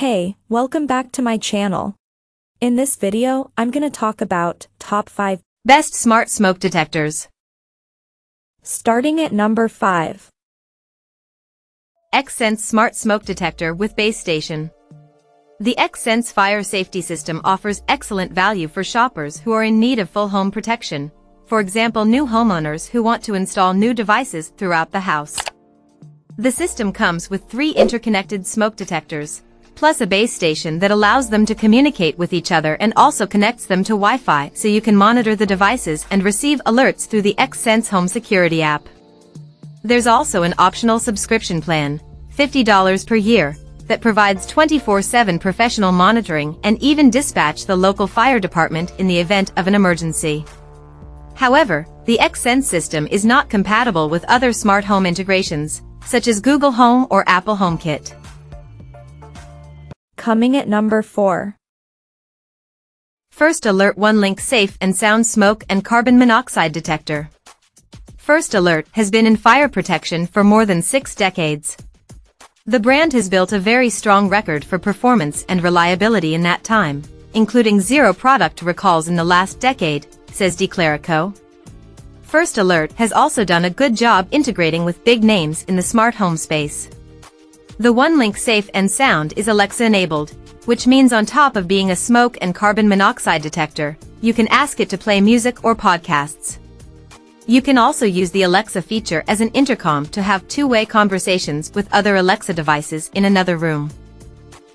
Hey, welcome back to my channel. In this video, I'm gonna talk about top 5 Best smart smoke detectors. starting at number 5. Xsense Smart Smoke Detector with Base Station. The Xsense Fire Safety System offers excellent value for shoppers who are in need of full home protection. For example, new homeowners who want to install new devices throughout the house. The system comes with three interconnected smoke detectors, plus a base station that allows them to communicate with each other and also connects them to Wi-Fi so you can monitor the devices and receive alerts through the Xsense Home Security app. There's also an optional subscription plan, $50 per year, that provides 24-7 professional monitoring and even dispatch the local fire department in the event of an emergency. However, the Xsense system is not compatible with other smart home integrations, such as Google Home or Apple HomeKit. Coming at number 4. First Alert OneLink Safe and Sound Smoke and Carbon Monoxide Detector. First Alert has been in fire protection for more than six decades. The brand has built a very strong record for performance and reliability in that time, including zero product recalls in the last decade, says Declaraco. First Alert has also done a good job integrating with big names in the smart home space. The OneLink Safe and Sound is Alexa-enabled, which means on top of being a smoke and carbon monoxide detector, you can ask it to play music or podcasts. You can also use the Alexa feature as an intercom to have two-way conversations with other Alexa devices in another room.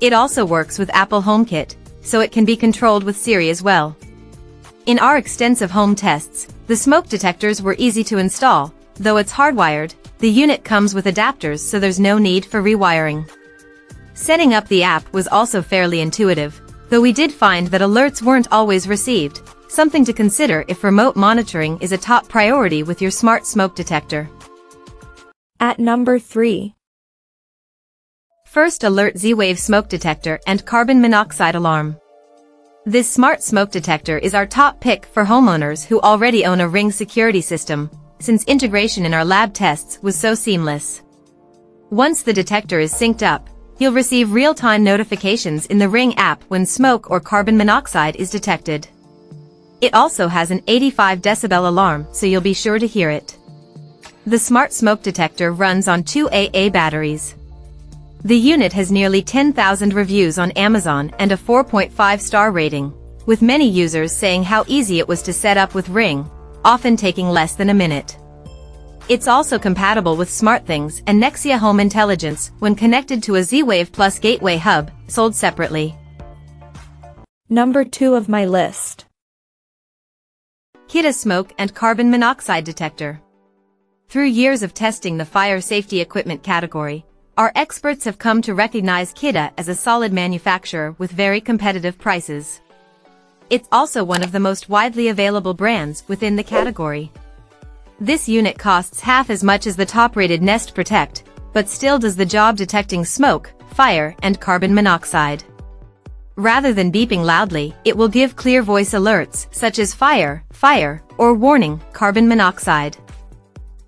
It also works with Apple HomeKit, so it can be controlled with Siri as well. In our extensive home tests, the smoke detectors were easy to install, though it's hardwired, the unit comes with adapters so there's no need for rewiring. Setting up the app was also fairly intuitive, though we did find that alerts weren't always received, something to consider if remote monitoring is a top priority with your smart smoke detector. At number 3. First Alert Z-Wave Smoke Detector and Carbon Monoxide Alarm. This smart smoke detector is our top pick for homeowners who already own a Ring security system, since integration in our lab tests was so seamless. Once the detector is synced up, you'll receive real-time notifications in the Ring app when smoke or carbon monoxide is detected. It also has an 85 decibel alarm so you'll be sure to hear it. The smart smoke detector runs on two AA batteries. The unit has nearly 10,000 reviews on Amazon and a 4.5 star rating, with many users saying how easy it was to set up with Ring, often taking less than a minute. It's also compatible with SmartThings and Nexia Home Intelligence when connected to a Z-Wave Plus Gateway Hub, sold separately. Number 2 of my list. Kidde Smoke and Carbon Monoxide Detector. Through years of testing the fire safety equipment category, our experts have come to recognize Kidde as a solid manufacturer with very competitive prices. It's also one of the most widely available brands within the category. This unit costs half as much as the top-rated Nest Protect, but still does the job detecting smoke, fire, and carbon monoxide. Rather than beeping loudly, it will give clear voice alerts, such as fire, fire, or warning, carbon monoxide.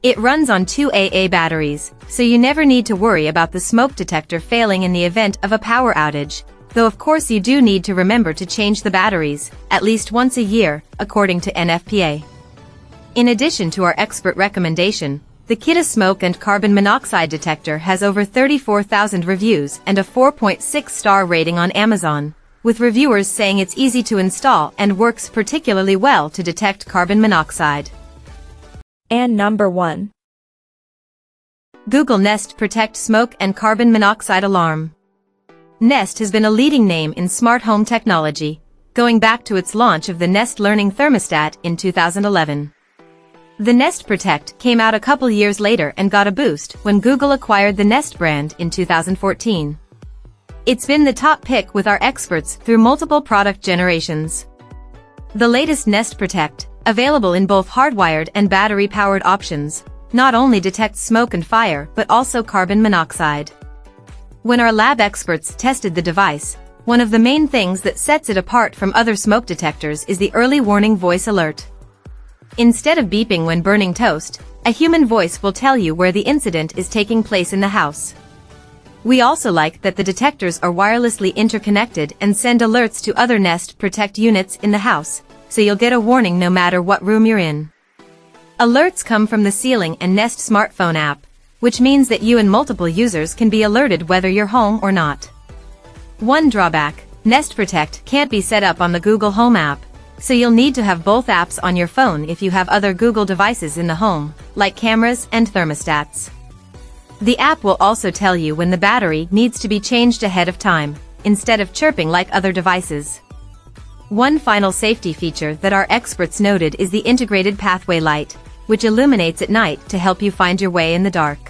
It runs on two AA batteries, so you never need to worry about the smoke detector failing in the event of a power outage, though of course you do need to remember to change the batteries, at least once a year, according to NFPA. In addition to our expert recommendation, the Kidde smoke and carbon monoxide detector has over 34,000 reviews and a 4.6 star rating on Amazon, with reviewers saying it's easy to install and works particularly well to detect carbon monoxide. And number 1. Google Nest Protect Smoke and Carbon Monoxide Alarm. Nest has been a leading name in smart home technology, going back to its launch of the Nest Learning Thermostat in 2011. The Nest Protect came out a couple years later and got a boost when Google acquired the Nest brand in 2014. It's been the top pick with our experts through multiple product generations. The latest Nest Protect, available in both hardwired and battery-powered options, not only detects smoke and fire but also carbon monoxide. When our lab experts tested the device, one of the main things that sets it apart from other smoke detectors is the early warning voice alert. Instead of beeping when burning toast, a human voice will tell you where the incident is taking place in the house. We also like that the detectors are wirelessly interconnected and send alerts to other Nest Protect units in the house, so you'll get a warning no matter what room you're in. Alerts come from the Ceiling and Nest smartphone app, which means that you and multiple users can be alerted whether you're home or not. One drawback, Nest Protect can't be set up on the Google Home app, so you'll need to have both apps on your phone if you have other Google devices in the home, like cameras and thermostats. The app will also tell you when the battery needs to be changed ahead of time, instead of chirping like other devices. One final safety feature that our experts noted is the integrated pathway light, which illuminates at night to help you find your way in the dark.